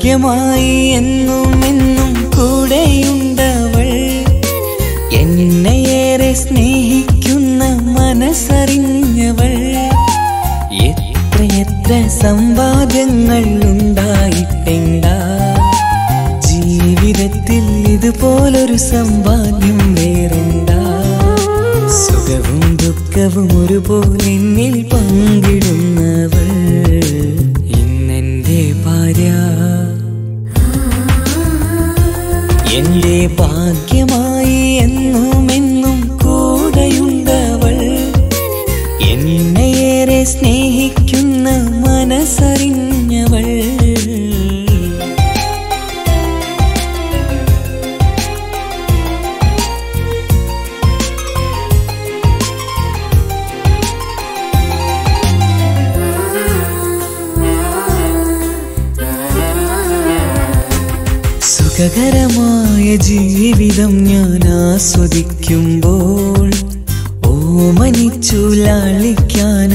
ഭാഗ്യമായി എന്നും എന്നും കൂടെയുണ്ടവൾ. എന്നെയേറെ സ്നേഹിക്കുന്ന മനസ്സറിഞ്ഞവൾ. എത്രയെത്ര സമ്പാദ്യങ്ങൾ ഉണ്ടായിട്ടെണ്ടാ ജീവിതത്തിൽ ഇതുപോലൊരു സമ്പാദ്യം വേറുണ്ട സുഖവും ദുഃഖവും ഒരുപോലെ എന്നിൽ പങ്കിടുന്നവൾ. സ്നേഹിക്കുന്ന മനസ്സറിഞ്ഞവൾ. സുഖകരമായ ജീവിതം ഞാൻ ആസ്വദിക്കുമ്പോൾ ഓമനിച്ചു ലാളിക്കാൻ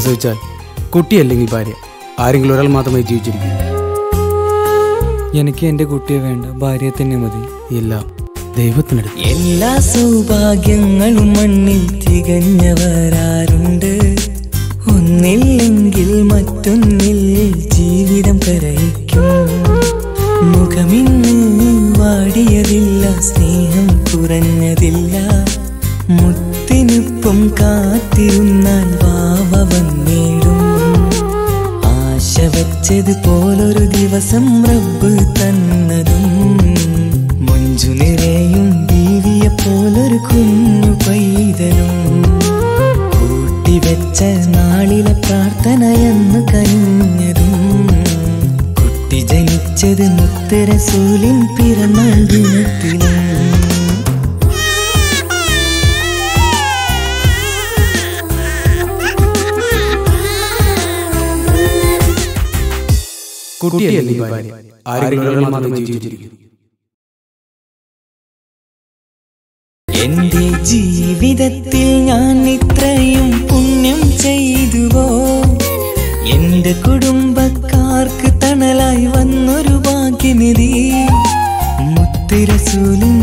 പ്രസവിച്ചാൽ കുട്ടിയല്ലെങ്കിൽ ഭാര്യ ആരെങ്കിലും ഒരാൾ മാത്രമേ ജീവിച്ചിരിക്കും. എനിക്ക് എന്റെ കുട്ടിയെ വേണ്ട ഭാര്യയെ തന്നെ മതി. ഇല്ല ദൈവത്തിനടുത്ത്. എല്ലാ സൗഭാഗ്യങ്ങളും മണ്ണിൽ തികഞ്ഞവരാരുണ്ട്. ഒന്നില്ലെങ്കിൽ മറ്റൊന്നിൽ ജീവിതം കരയിക്കും. മുഖമിന്ന് വാടിയതില്ല സ്നേഹം കുറഞ്ഞതില്ല. മുത്തിനൊപ്പം കാത്തിരുന്നാൽ പോലൊരു ദിവസം റബ്ബ് തന്നതും. മഞ്ജു നിറയും ബീവിയെ പോലൊരു കുഞ്ഞു പൈതലും. കൂട്ടിവെച്ച നാളിലെ പ്രാർത്ഥനയെന്ന് കഴിഞ്ഞതും കുട്ടി ജനിച്ചത് മുത്തരസൂലിൻ പിറന്നാൾ ദിനത്തിലും. ഭാര്യ? ആരെങ്കിലും ഒരാൾ മാത്രമേ ജീവിച്ചിരിക്കൂ. എന്റെ ജീവിതത്തിൽ ഞാൻ ഇത്രയും പുണ്യം ചെയ്തുവോ? എന്റെ കുടുംബക്കാർക്ക് തണലായി വന്നൊരു ഭാഗ്യനിധി. മുത്തിരസൂലിൻ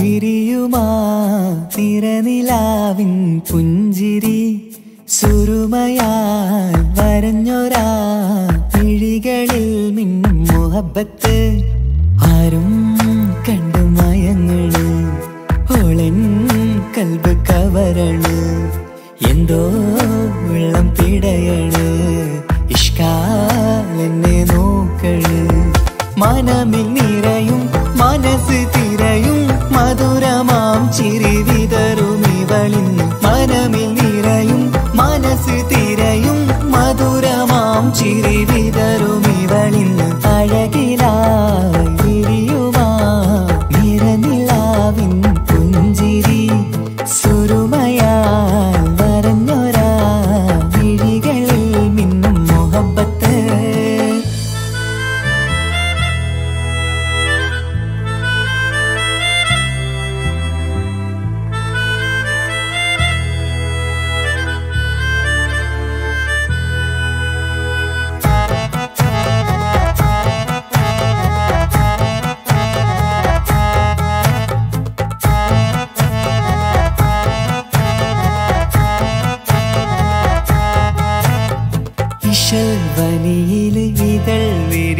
വിരിയുമാ തിരനിലാവിൻ പുഞ്ചിരി. സുരുമയാൽ വരഞ്ഞൊരാ പിഴികളിൽ മിന്നും മുഹബത്ത്. ആരും കണ്ടു മയങ്ങൾ ഒളൻ കൽബ് കവരൾ. എന്തോ വെള്ളം പിടയൾ ഇഷ്കാലെന്നെ നോക്കൾ. മനമിൽ നിറയും മനസ്സ് ചിരി മനമിൽ നിറയും മനസ്സ് തിരയും മധുരമാം ചിരി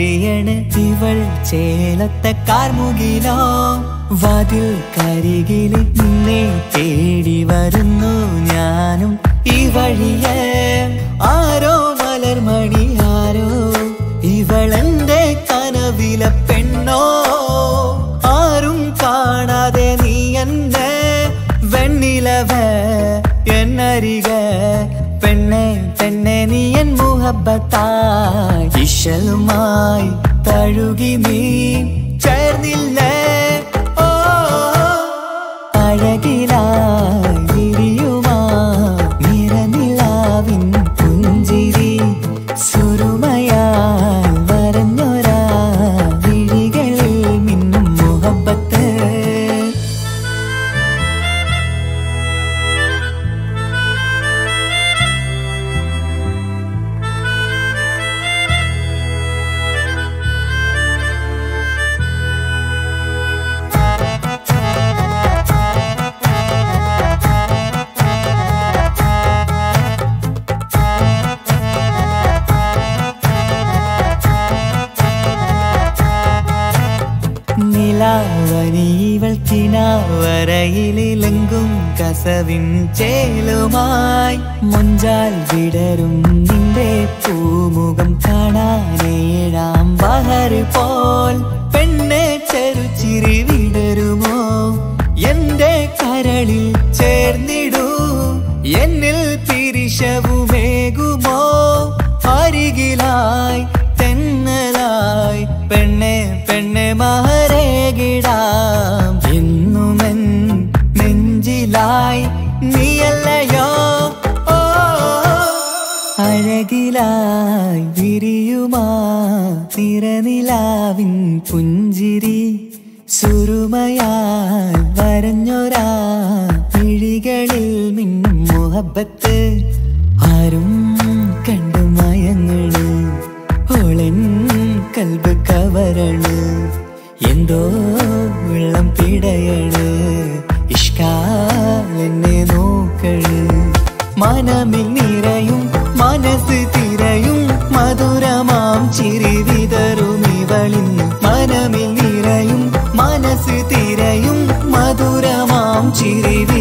വിരിയണ് ഇവൾ ചേലത്തെ കാർമുകിലോ? വാതിൽ കരികിൽ നിന്നെ തേടി വരുന്നു ഞാനും മുഹബത്തായി ഇശലുമായി തഴുകി നീ ചേർന്നില്ലേ? ഓ അഴകിലായി കസവിൻ ചേലുമായി മുഞ്ചാൽ വിടരും നിന്റെ പൂമുഖം കാണാനേഴാം ബഹർ പോൽ. പെണ്ണെ ചെറുചിരി വിടരുമോ? എന്റെ കരളിൽ ചേർന്നിടൂ. എന്നിൽ പിരിശവുമേകുമോ? തിരനിലാവിൻ പുഞ്ചിരി സുരുമയാൽ വരഞ്ഞൊരാ പിഴികളിൽ മിന്നും മുഹബത്ത്. ആരും കണ്ടു മയങ്ങൾ ഓളൻ കൽബ് കവരണ് എന്തോ വെള്ളം പിടയണ് ഇഷ്കാലെന്നെ നോക്കൾ. മനമിൽ നിറയും മനസ്സ് തിരയും മധുരമാം ചിരി വിതറും. മനമിൽ